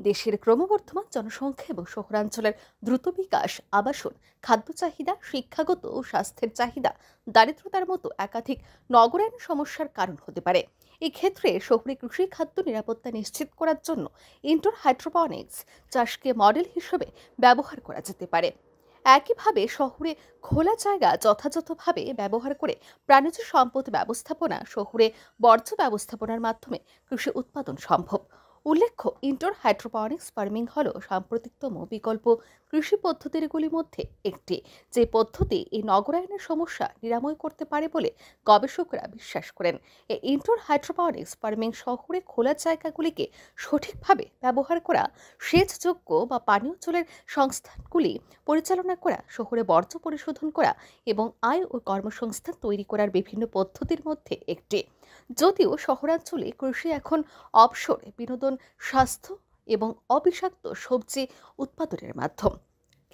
দেশের ক্রমবর্ধমান জনসংখ্যা এবং শহরাঞ্চলের দ্রুত বিকাশ, আবাসন, খাদ্য চাহিদা, শিক্ষাগত ও স্বাস্থ্যের চাহিদা, দারিদ্রতার মতো একাধিক নগরায়ন সমস্যার কারণ হতে পারে। এক্ষেত্রে ক্ষেত্রে শহুরে কৃষি খাদ্য নিরাপত্তা নিশ্চিত করার জন্য ইনডোর হাইড্রোপনিক্স চাষকে মডেল হিসেবে ব্যবহার করা যেতে পারে। একইভাবে শহরে খোলা জায়গা যথাযথভাবে ব্যবহার করে প্রাণীজ সম্পদ ব্যবস্থাপনা শহুরে বর্জ্য ব্যবস্থাপনার মাধ্যমে কৃষি উৎপাদন সম্ভব। উল্লেখ্য, ইনডোর হাইড্রোপনিক্স ফার্মিং হল সাম্প্রতিকতম বিকল্প কৃষি পদ্ধতিগুলির মধ্যে একটি, যে পদ্ধতি এই নগরায়নের সমস্যা নিরাময় করতে পারে বলে গবেষকরা বিশ্বাস করেন। এই ইনডোর হাইড্রোপনিক্স ফার্মিং শহরে খোলা জায়গাগুলিকে সঠিকভাবে ব্যবহার করা, সেচযোগ্য বা পানীয় জলের সংস্থানগুলি পরিচালনা করা, শহরে বর্জ্য পরিশোধন করা এবং আয় ও কর্মসংস্থান তৈরি করার বিভিন্ন পদ্ধতির মধ্যে একটি। যদিও শহরাঞ্চলে কৃষি এখন অবসরে বিনোদন স্বাস্থ্য এবং অবিষাক্ত সবজি উৎপাদনের মাধ্যম।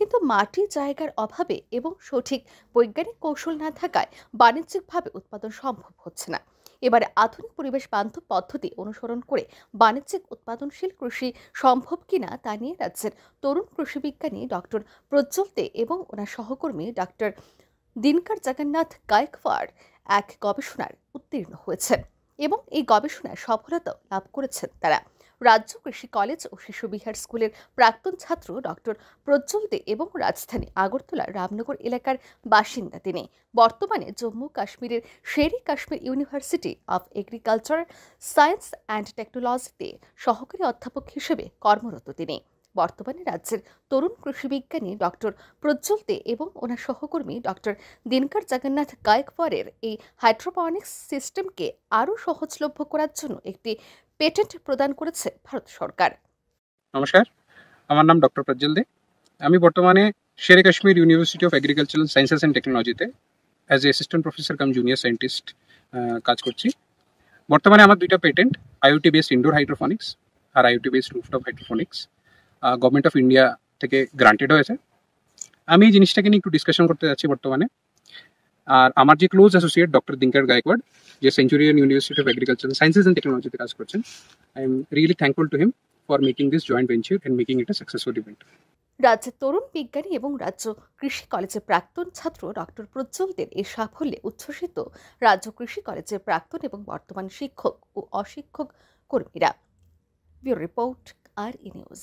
কিন্তু মাটি জায়গার অভাবে এবং সঠিক বৈজ্ঞানিক কৌশল না থাকায় বাণিজ্যিকভাবে উৎপাদন সম্ভব হচ্ছে না। এবারে আধুনিক পরিবেশ বান্ধব পদ্ধতি অনুসরণ করে বাণিজ্যিক উৎপাদনশীল কৃষি সম্ভব কিনা তা নিয়ে রাজ্যের তরুণ কৃষি বিজ্ঞানী ডক্টর প্রজ্জ্বল দে এবং ওনার সহকর্মী ডক্টর দিনকার জগন্নাথ গায়কওয়াড় এক গবেষণার উত্তীর্ণ হয়েছেন এবং এই গবেষণায় সফলতা লাভ করেছেন তারা। রাজ্য কৃষি কলেজ ও শিশু বিহার স্কুলের প্রাক্তন ছাত্র ডক্টর প্রজ্জ্বল দে এবং রাজধানী আগরতলার রামনগর এলাকার বাসিন্দা তিনি। বর্তমানে জম্মু কাশ্মীরের Sher Kashmir university of agriculture science and টেকনোলজিতে সহকারী অধ্যাপক হিসেবে কর্মরত তিনি। বর্তমানে রাজ্যের তরুণ কৃষি বিজ্ঞানী ডক্টর প্রজ্জ্বল দে এবং ওনার সহকর্মী ডক্টর দিনকার জগন্নাথ গায়কওয়ারের এই হাইড্রোপনিক্স সিস্টেমকে আরও সহজলভ্য করার জন্য একটি পেটেন্ট প্রদান করেছে ভারত সরকার। নমস্কার, আমার নাম ডক্টর প্রজ্জ্বল দে। আমি বর্তমানে Sher Kashmir university of agricultural sciences and টেকনোলজিতে as a assistant professor cum junior scientist কাজ করছি। বর্তমানে আমার দুইটা patent IOT based indoor hydroponics R IOT based rooftop hydroponics government of India থেকে গ্রান্টেড হয়েছে। আমি এই জিনিসটাকে নিয়ে একটু ডিসকাশন করতে যাচ্ছি বর্তমানে। আর আমার যে close associate doctor Dinkar Gaikwad যে centurion university of agriculture sciences and টেকনোলজিতে কাজ করছেন I am really thankful to him for making this joint venture and making it successful event রাজ্যের তরুণ বিজ্ঞানী এবং রাজ্য কৃষি কলেজের প্রাক্তন ছাত্র ডক্টর প্রজ্জ্বলদের এই সাফল্যে উচ্ছ্বসিত রাজ্য কৃষি কলেজের প্রাক্তন এবং বর্তমান শিক্ষক ও অশিক্ষক কর্মীরা। Bureau report R E news